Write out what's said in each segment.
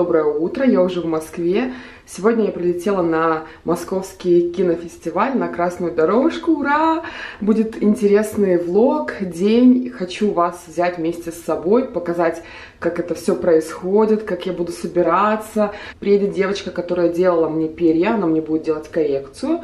доброе утро, я уже в Москве. Сегодня я прилетела на московский кинофестиваль, на Красную дорожку, ура! Будет интересный влог, день. Хочу вас взять вместе с собой, показать, как это все происходит, как я буду собираться. Приедет девочка, которая делала мне перья, она мне будет делать коррекцию.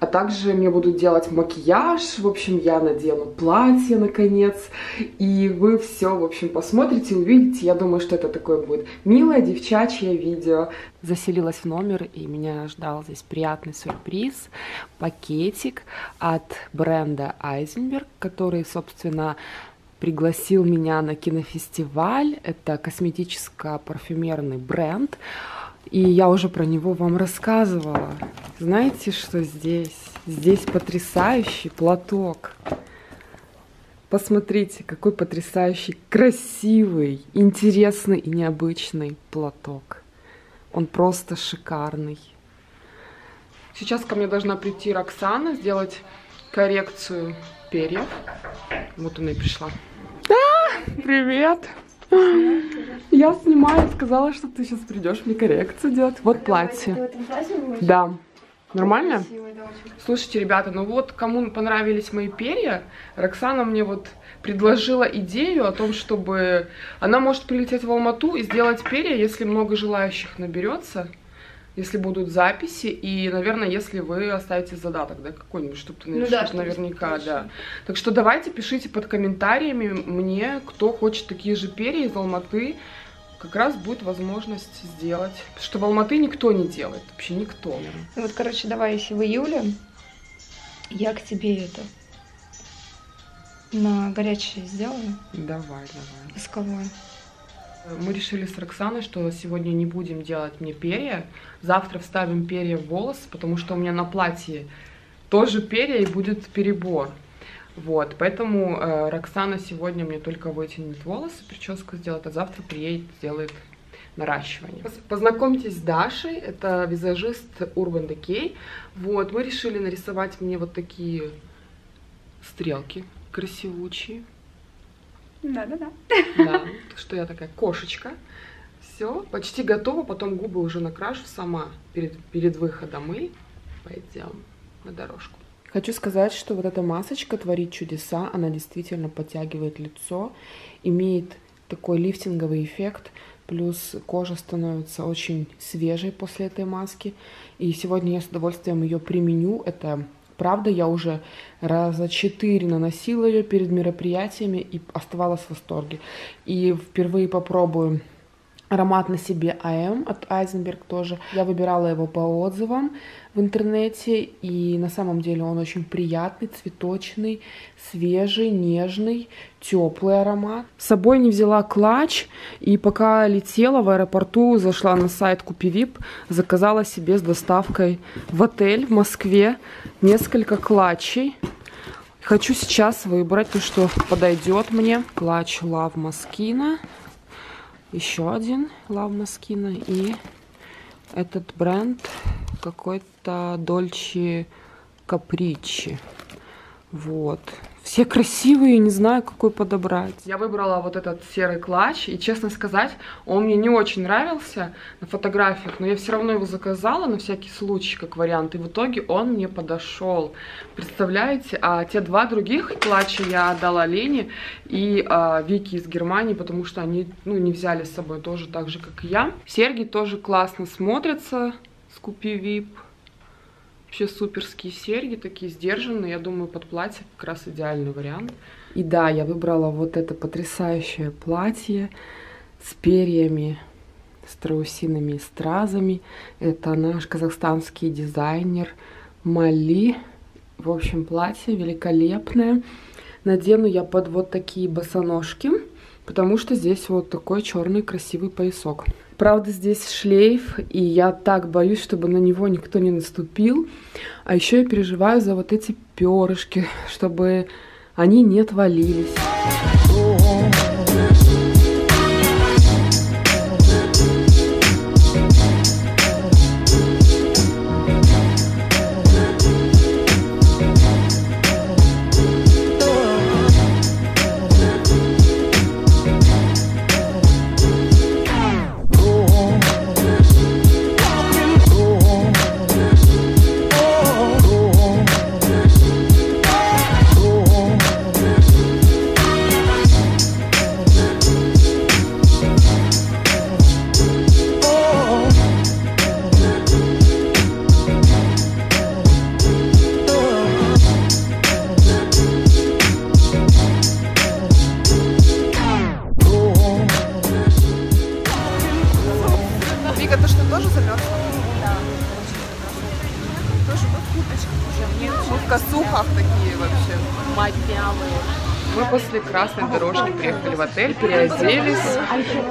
А также мне будут делать макияж. В общем, я надену платье, наконец. И вы все, в общем, посмотрите, увидите. Я думаю, что это такое будет милое девчачье видео. Заселилась в номер, и меня ждал здесь приятный сюрприз. Пакетик от бренда Айзенберг, который, собственно, пригласил меня на кинофестиваль. Это косметическо-парфюмерный бренд. И я уже про него вам рассказывала. Знаете, что здесь? Здесь потрясающий платок. Посмотрите, какой потрясающий, красивый, интересный и необычный платок. Он просто шикарный. Сейчас ко мне должна прийти Роксана, сделать коррекцию перьев. Вот она и пришла. А, привет! Я снимаю, сказала, что ты сейчас придешь мне коррекцию делать. Вот платье. Да. Нормально? Слушайте, ребята, ну вот кому понравились мои перья, Роксана мне вот предложила идею о том, чтобы она может прилететь в Алмату и сделать перья, если много желающих наберется если будут записи, и, наверное, если вы оставите задаток, да, какой-нибудь, чтобы ты ну, да, наверняка, да. Так что давайте пишите под комментариями мне, кто хочет такие же перья из Алматы, как раз будет возможность сделать. Потому что в Алматы никто не делает, вообще никто. Ну вот, короче, давай, если в июле, я к тебе это на горячее сделаю. Давай, давай. Восковое. Мы решили с Роксаной, что сегодня не будем делать мне перья. Завтра вставим перья в волосы, потому что у меня на платье тоже перья и будет перебор. Вот, поэтому э, Роксана сегодня мне только вытянет волосы, прическу сделает, а завтра приедет, сделает наращивание. Познакомьтесь с Дашей, это визажист Urban Decay. Вот, мы решили нарисовать мне вот такие стрелки красивучие. Да-да-да. Да, что я такая кошечка. Все, почти готово, потом губы уже накрашу сама перед, перед выходом и пойдем на дорожку. Хочу сказать, что вот эта масочка творит чудеса, она действительно подтягивает лицо, имеет такой лифтинговый эффект, плюс кожа становится очень свежей после этой маски. И сегодня я с удовольствием ее применю. Это Правда, я уже раза четыре наносила ее перед мероприятиями и оставалась в восторге. И впервые попробую Аромат на себе АМ от Айзенберг тоже. Я выбирала его по отзывам в интернете, и на самом деле он очень приятный, цветочный, свежий, нежный, теплый аромат. С собой не взяла клатч, и пока летела в аэропорту, зашла на сайт Купивип, заказала себе с доставкой в отель в Москве несколько клатчей. Хочу сейчас выбрать то, что подойдет мне. Клатч Love Moschino еще один Love Moschino и этот бренд какой-то Dolce Capricci. Вот. Все красивые, не знаю, какой подобрать. Я выбрала вот этот серый клатч, и, честно сказать, он мне не очень нравился на фотографиях, но я все равно его заказала на всякий случай, как вариант, и в итоге он мне подошел. Представляете? А те два других клатча я отдала Лене и а, Вики из Германии, потому что они, ну, не взяли с собой тоже так же, как и я. Серьги тоже классно смотрятся с Купи Вип. Вообще суперские серьги, такие сдержанные. Я думаю, под платье как раз идеальный вариант. И да, я выбрала вот это потрясающее платье с перьями, страусиными стразами. Это наш казахстанский дизайнер Мали. В общем, платье великолепное. Надену я под вот такие босоножки, потому что здесь вот такой черный красивый поясок. Правда, здесь шлейф, и я так боюсь, чтобы на него никто не наступил. А еще я переживаю за вот эти перышки, чтобы они не отвалились. Косухах такие вообще. Моднявые. Мы после красной дорожки приехали в отель, переоделись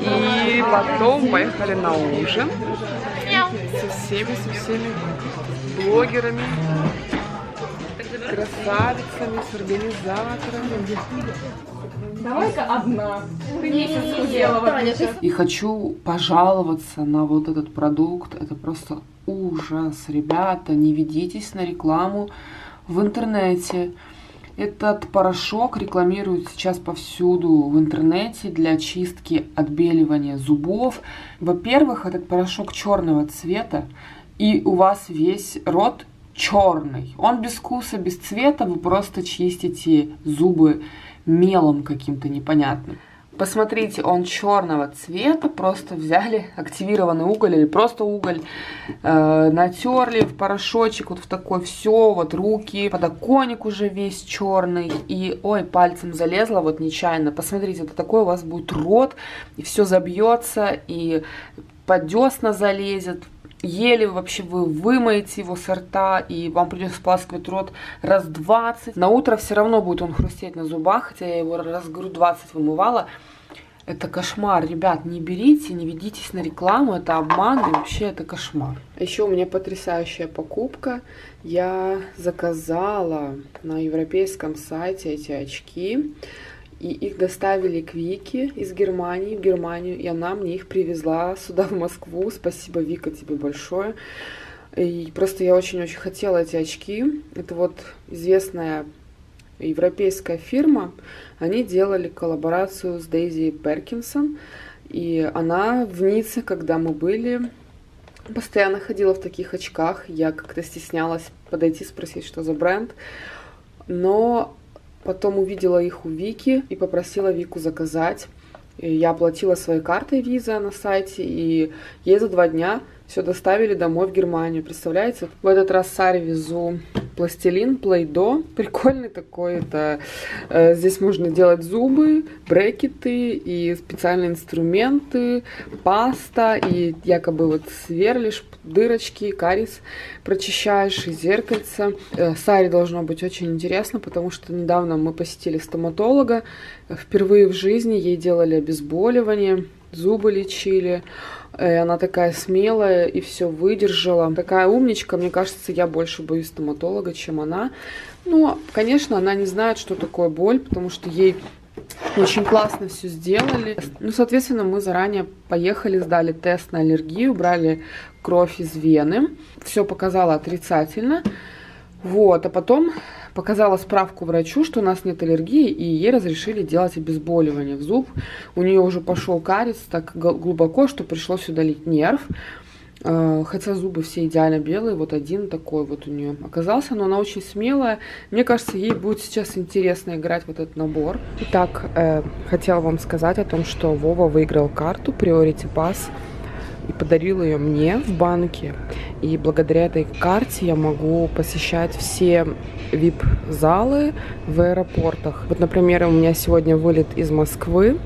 и потом поехали на ужин со всеми, со всеми блогерами, красавицами, с организаторами. Давай-ка одна. Ты месяц И хочу пожаловаться на вот этот продукт. Это просто ужас. Ребята, не ведитесь на рекламу в интернете. Этот порошок рекламируют сейчас повсюду в интернете для чистки отбеливания зубов. Во-первых, этот порошок черного цвета, и у вас весь рот черный. Он без вкуса, без цвета, вы просто чистите зубы мелом каким-то непонятным. Посмотрите, он черного цвета, просто взяли активированный уголь или просто уголь, э, натерли в порошочек, вот в такой все, вот руки, подоконник уже весь черный, и, ой, пальцем залезла вот нечаянно, посмотрите, это такой у вас будет рот, и все забьется, и под десна залезет, еле вообще вы вымоете его с рта, и вам придется споласкивать рот раз 20. На утро все равно будет он хрустеть на зубах, хотя я его раз, говорю, 20 вымывала. Это кошмар, ребят, не берите, не ведитесь на рекламу, это обман, и вообще это кошмар. Еще у меня потрясающая покупка. Я заказала на европейском сайте эти очки. И их доставили к Вике из Германии в Германию, и она мне их привезла сюда, в Москву. Спасибо, Вика, тебе большое. И просто я очень-очень хотела эти очки. Это вот известная европейская фирма. Они делали коллаборацию с Дейзи Перкинсон. И она в Ницце, когда мы были, постоянно ходила в таких очках. Я как-то стеснялась подойти, спросить, что за бренд. Но Потом увидела их у Вики и попросила Вику заказать. И я оплатила своей картой виза на сайте, и ей за два дня все доставили домой в Германию. Представляете? В этот раз Саре везу пластилин, плейдо. Прикольный такой. Это э, здесь можно делать зубы, брекеты и специальные инструменты, паста и якобы вот сверлишь дырочки, карис прочищаешь и зеркальце. Э, Саре должно быть очень интересно, потому что недавно мы посетили стоматолога. Впервые в жизни ей делали обезболивание, зубы лечили. И она такая смелая и все выдержала. Такая умничка. Мне кажется, я больше боюсь стоматолога, чем она. Но, конечно, она не знает, что такое боль, потому что ей очень классно все сделали. Ну, соответственно, мы заранее поехали, сдали тест на аллергию, брали кровь из вены. Все показало отрицательно. Вот, а потом показала справку врачу, что у нас нет аллергии, и ей разрешили делать обезболивание в зуб. У нее уже пошел кариес так глубоко, что пришлось удалить нерв. Э, хотя зубы все идеально белые, вот один такой вот у нее оказался, но она очень смелая. Мне кажется, ей будет сейчас интересно играть вот этот набор. Итак, э, хотела вам сказать о том, что Вова выиграл карту Priority Pass и подарил ее мне в банке. И благодаря этой карте я могу посещать все VIP-залы в аэропортах. Вот, например, у меня сегодня вылет из Москвы,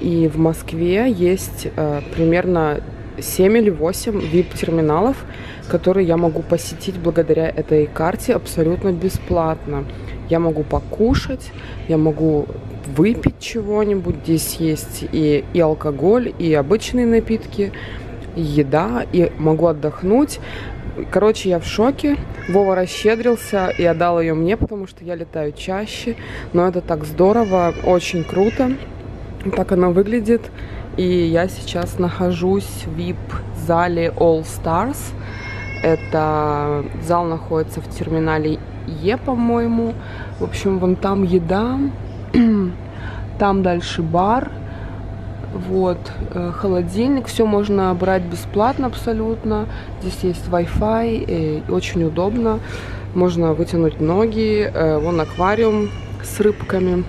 и в Москве есть э, примерно 7 или 8 VIP-терминалов, которые я могу посетить благодаря этой карте абсолютно бесплатно. Я могу покушать, я могу выпить чего-нибудь. Здесь есть и, и алкоголь, и обычные напитки еда, и могу отдохнуть. Короче, я в шоке. Вова расщедрился и отдал ее мне, потому что я летаю чаще. Но это так здорово, очень круто. Так она выглядит. И я сейчас нахожусь в VIP-зале All Stars. Это зал находится в терминале Е, по-моему. В общем, вон там еда. Там дальше бар. Вот, э, холодильник, все можно брать бесплатно абсолютно. Здесь есть Wi-Fi, и очень удобно. Можно вытянуть ноги, э, вон аквариум с рыбками.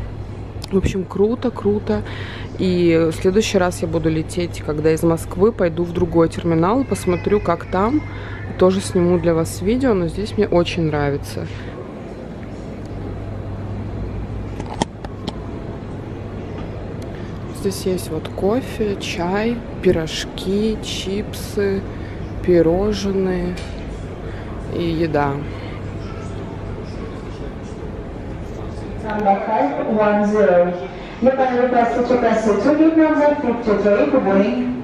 В общем, круто, круто. И в следующий раз я буду лететь, когда из Москвы пойду в другой терминал, посмотрю, как там. Тоже сниму для вас видео, но здесь мне очень нравится. Здесь есть вот кофе, чай, пирожки, чипсы, пирожные и еда. Number 510. You can request to check a seat to give number 53 to Boeing